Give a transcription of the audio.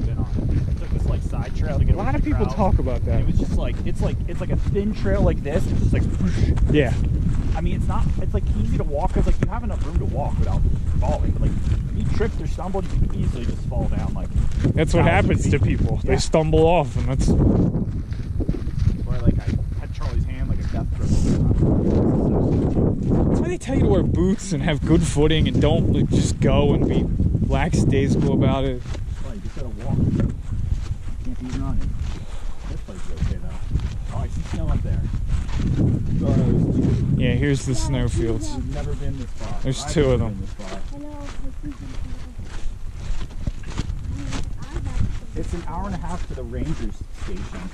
been on. I took this like side trail to get A lot of people crowd, talk about and that. It was just like it's like it's like a thin trail like this. It's just like whoosh. Yeah. I mean, it's not. It's like easy to walk because like you have enough room to walk without falling. But, Like if you tripped or stumbled, you can easily just fall down. Like That's what happens to feet. people. They stumble off, and that's Or like I had Charlie's hand like a death grip. that's why they tell you to wear boots and have good footing and don't like, just go and be lackadaisical about it. Well, you just gotta walk. Can't be running. This place is okay though. Oh, I see snow up there. There's two. Yeah, here's the snowfields. We've never been this far. There's I've two of them. been this far. I know. I think it's- It's an hour and a half to the Rangers station.